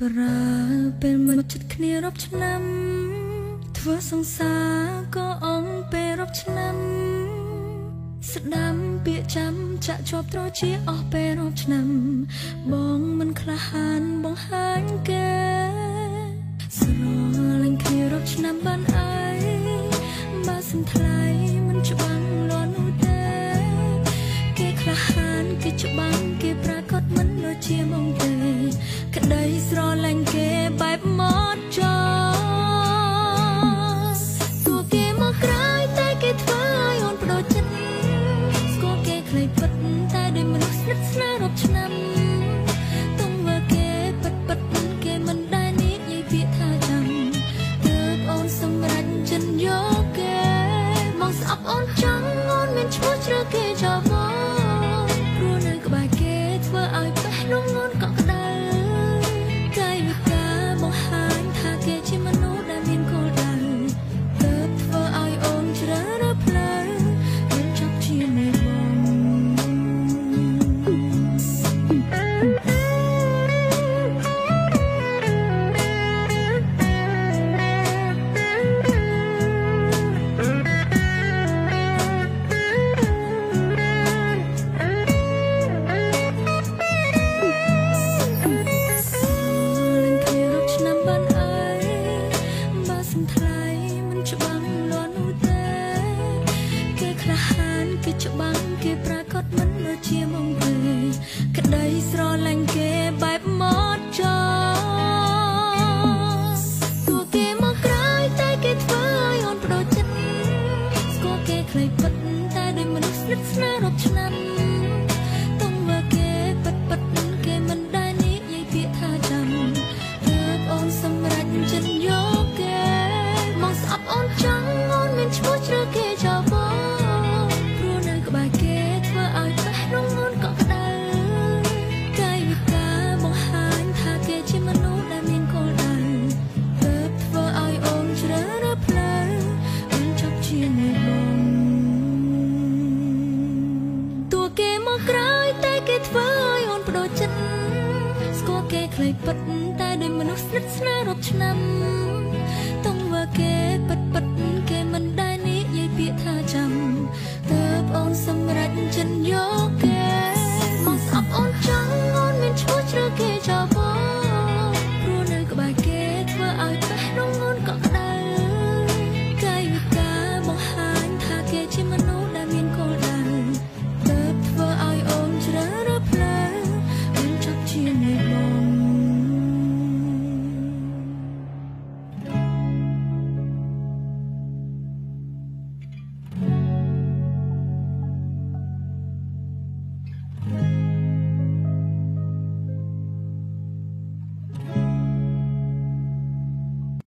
ប្រើពេលមិនចិត្តគ្នារាប់ឆ្នាំ ធ្វើសង្សារក៏អងពេលរាប់ឆ្នាំ ស្ដាំពាក្យចាំចាក់ជាប់ត្រជាអស់ពេលរាប់ឆ្នាំ បងមិនក្លាហានបង្ហាញគេស្រលាញ់គ្នារាប់ឆ្នាំបានអីបើសន្ថ្លៃមិនច្បាំងលាន់នោះទេ គេក្លាហានគេច្បាំងគេប្រាកដមិនដូចជាមកទេ ក្តីស្រឡាញ់គេបែបមកចោទោះគេមកក្រោយតែគេធ្វើឲ្យអូនបដូរចិត្តស្គាល់គេខ្លីពិតតែដូចមនុស្សស្និទ្ធស្នាលរាប់ឆ្នាំ គេប្រាកដមិនដូចជាមកទេក្តីស្រឡាញ់គេបែបមកចោទោះគេមកក្រោយតែគេធ្វើឲ្យអូនបដូរចិត្តស្គាល់គេខ្លីពិតតែដូចមនុស្សស្និទ្ធស្នាលរាប់ឆ្នាំ គាល់គេខ្លីពិតតែដូចមនុស្សស្និទ្ធស្នាលរាប់ឆ្នាំទុំមើលគេពិតពិត